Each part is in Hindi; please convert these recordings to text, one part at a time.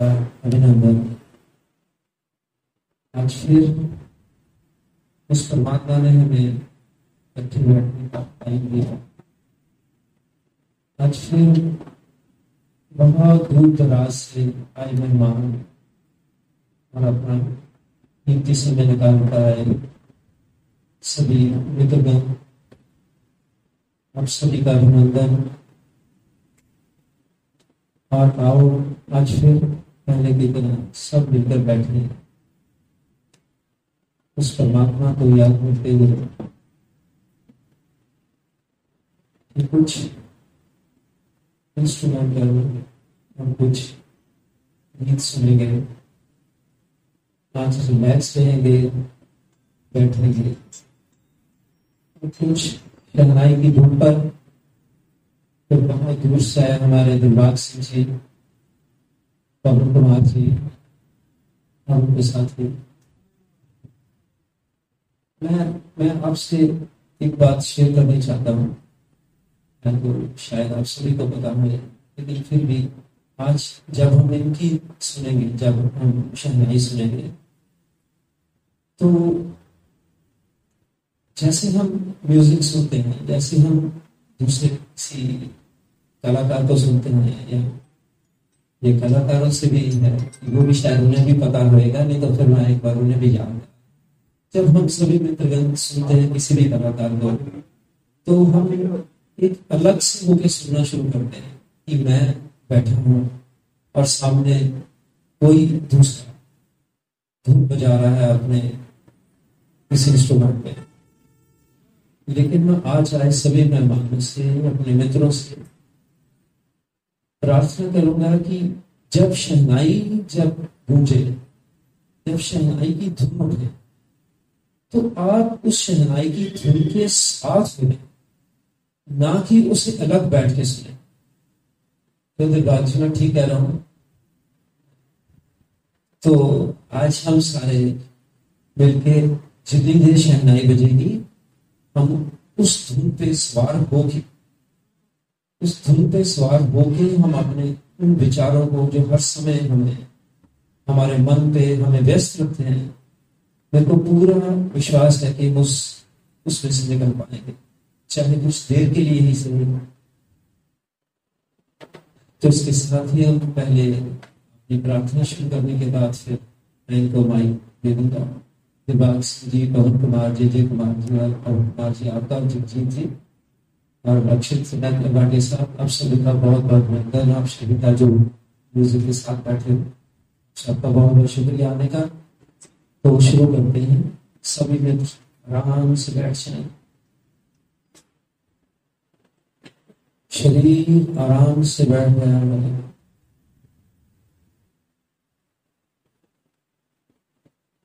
अभिनंदन आज फिर उस परमात्मा ने हमें इकट्ठे बैठने का टाइम दिया आज फिर बहुत दूर दराज से आए मेहमान और अपना कीमती समय निकाल कर आए सभी मित्रगण आप सभी का अभिनंदन और आओ आज फिर पहले की तरह सब मिलकर बैठे उस परमात्मा को याद करते हुए कुछ इंस्ट्रूमेंटल और कुछ गीत सुनेंगे आज रिलैक्स रहेंगे बैठेंगे कुछ शहनाई की धूप पर फिर बहुत दूर से आया हमारे दिलबाग सिंह जी पवन कुमार जी और उनके साथी मैं मैं आपसे एक बात शेयर करना चाहता हूँ। तो शायद आप सभी को पता है लेकिन फिर भी आज जब हम इनकी सुनेंगे, जब हम शहनाई सुनेंगे तो जैसे हम म्यूज़िक सुनते हैं, जैसे हम दूसरे किसी कलाकार को सुनते हैं या ये कलाकारों से भी है, वो भी शायद उन्हें भी पता होएगा, नहीं तो फिर मैं एक बार उन्हें भी याद जब हम सभी मित्रगण सुनते हैं किसी भी कलाकार को तो हम एक अलग से होके सुनना शुरू करते हैं कि मैं बैठा हूँ और सामने कोई दूसरा धूप बजा रहा है अपने इस इंस्ट्रूमेंट पे। लेकिन मैं आज आए सभी मेहमानों से, अपने मित्रों से प्रार्थना करूँगा कि जब शहनाई जब गूंजे, जब शहनाई की धुन उठे तो आप उस शहनाई की धुन के साथ सुने, ना कि उसे अलग बैठ के सुने। तो सुना ठीक कह रहा हूँ। तो आज हम सारे मिलके जितनी देर शहनाई बजेगी, हम उस धुन पे सवार होके उस धुन पे सवार होके हम अपने उन विचारों को जो हर समय हमें हमारे मन पे हमें व्यस्त रखते हैं, मेरे को पूरा विश्वास है कि उस, उसमें से निकल पाएँगे। चाहे कुछ देर के लिए ही सही तो इसके साथ ही हम पहले अपनी प्रार्थना शुरू करने के बाद फिर मैं इनको माइक दे दूँगा। जी, पवन कुमार जी, जय कुमार जी, और पवन कुमार जी, आपका जगजीत जी। और अक्षित लाडे साहब आप सभी का बहुत बहुत अभिनंदन आप सभी का जो म्यूज़िक के साथ बैठे हो, सबका बहुत बहुत शुक्रिया आने का। तो शुरू करते हैं। सभी मित्र आराम से बैठ जाए। शरीर आराम से बैठ गया है।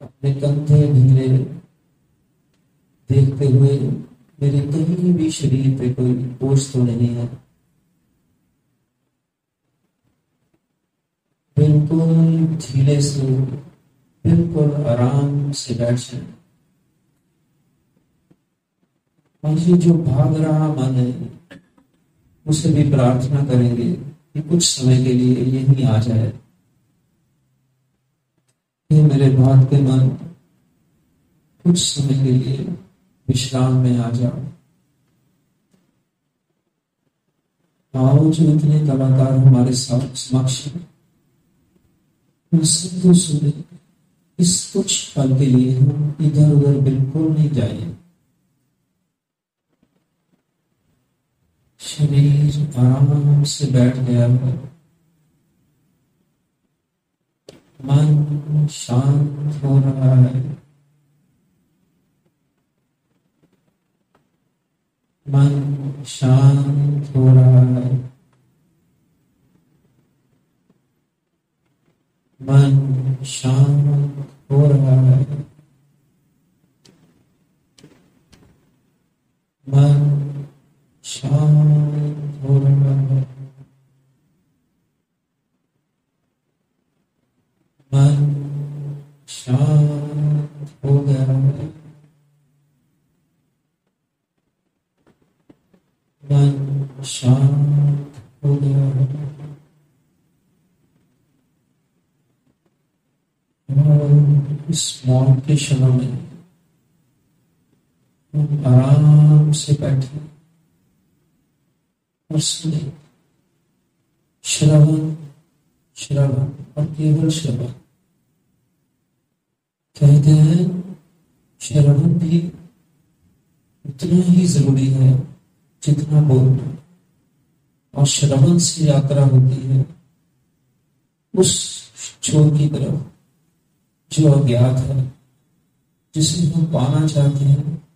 अपने कंधे धीरे देखते हुए भी शरीर पे कोई बोझ तो नहीं है। बिल्कुल ढीले से, बिल्कुल आराम से बैठ जाए। मुझे जो भाग रहा मन है, उसे भी प्रार्थना करेंगे कि कुछ समय के लिए यही आ जाए। ये मेरे भाग के मन कुछ समय के लिए विश्राम में आ जाओ। जो इतने कलाकार हमारे समक्ष तो सुने इस कुछ पल के लिए हम इधर उधर बिल्कुल नहीं जाए शरीर आराम से बैठ गया है। मन शांत हो रहा है। मन शांत हो रहा है। मन शांत हो रहा है। मन शांत हो रहा है मन शांत हो गया है मन शांत हो गया है इस मौन के क्षणों में आराम से बैठे और सुने श्रवण श्रवण और केवल श्रवण कहते हैं श्रवण भी उतना ही ज़रूरी है जितना बोलना और श्रवण से यात्रा होती है। उस छोर की तरफ़ जो अज्ञात है, जिसे हम पाना चाहते हैं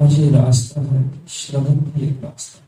और ये रास्ता है, श्रवण भी एक रास्ता है।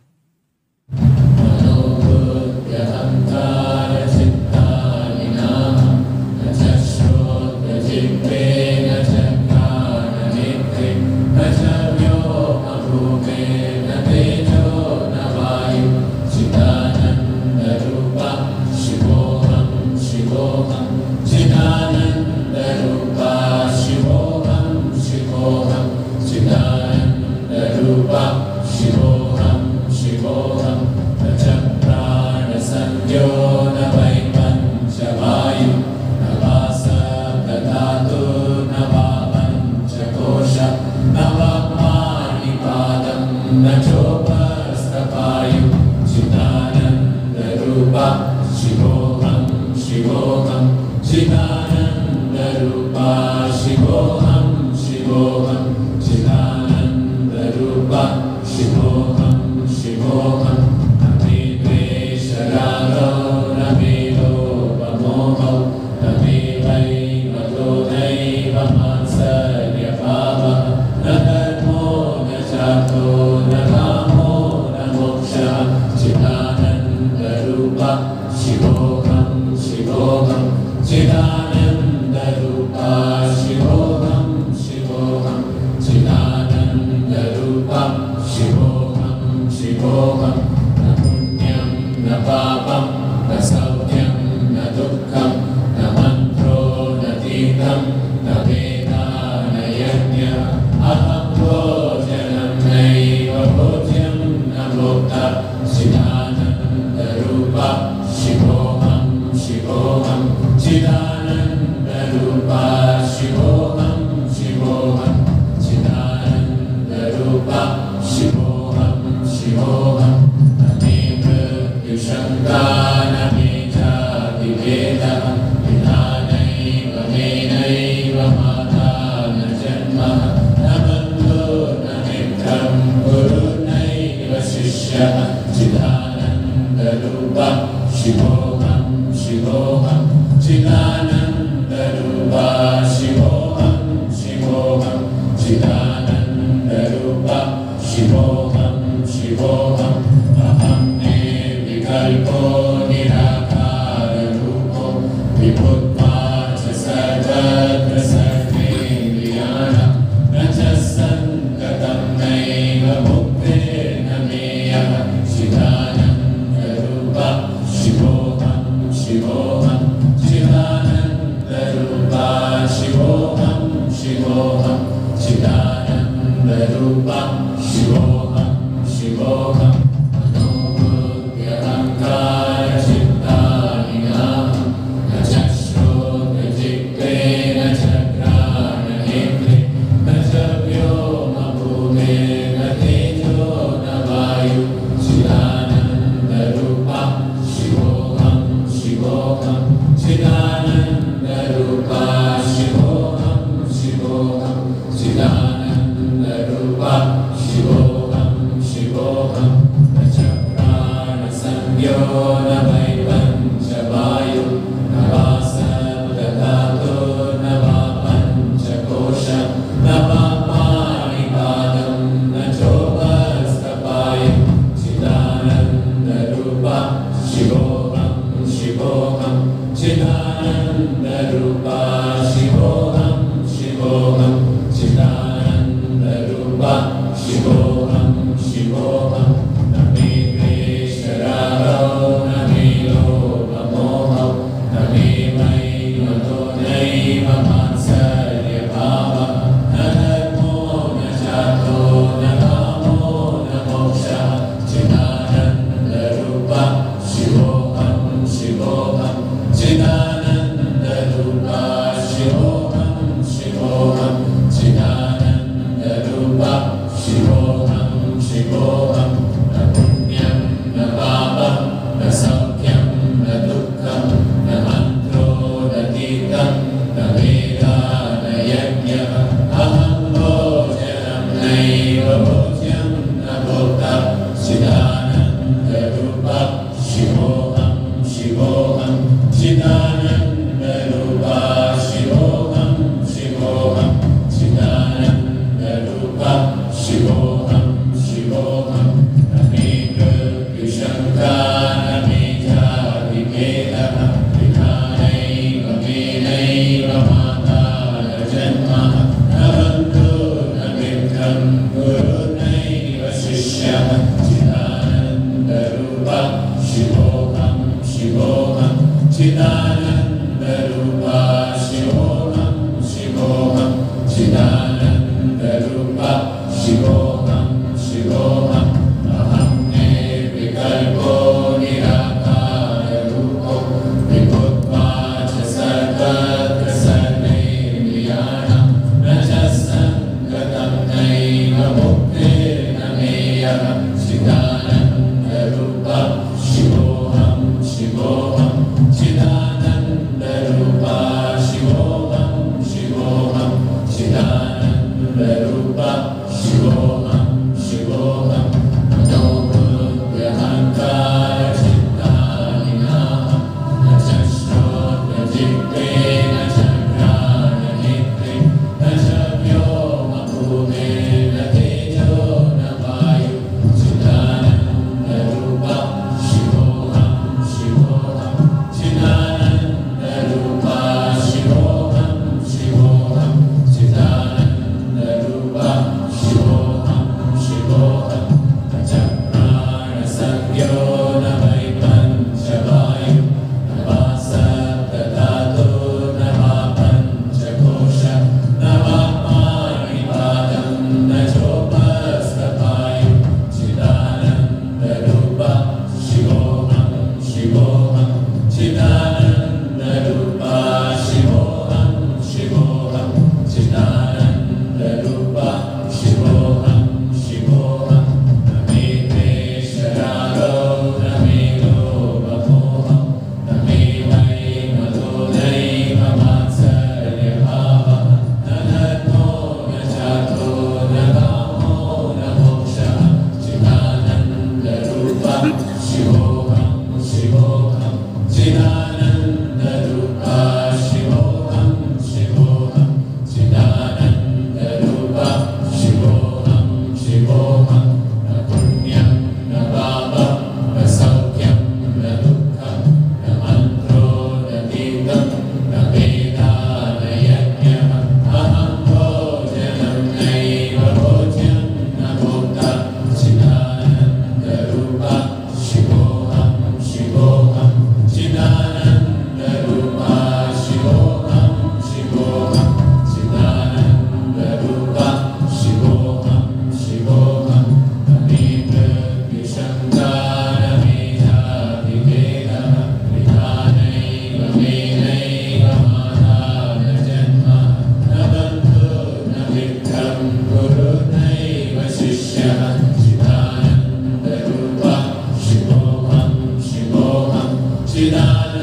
चिदानन्दरूपा शिवोऽहं शिवोः चिदानन्दरूपा शिवोऽहं शिवोहं प्रती शरागौ नेतो प्रतीतैवतो दैवोगातो नमो न मोक्षः चिदानन्दरूपा शिवोऽ शिवोकम् चिदानन्दरूपा शिवोऽ शिवोऽहं चिदानन्दरूपा शिवोऽहं शिवोऽहं न पुण्यं न पापं न सौख्यं न दुःखं न मन्त्रो न तीर्घं न वेदा नयन्य बोध्यं न भोक्तानन्दरूपा शिवो चिदानन्दरूपा शिवोऽ शिवोऽन्दरूपा शिवोऽहं शिवोऽहम् अतीतयुशङ्कानपेधादिकेदः पिधानैव मेनैव माता न जन्म न बन्धो न मित्रं गुरुनैव शिष्यः चिदानन्दरूपा शिवोऽहं शिवोऽहम् चिदानन्दरूपा शिवोऽ शिवोऽ चिदानन्दरूपा शिवोऽ शिवोऽ विकल्पो निराकाररूपेन्द्रिया सङ्गतं नैव जी के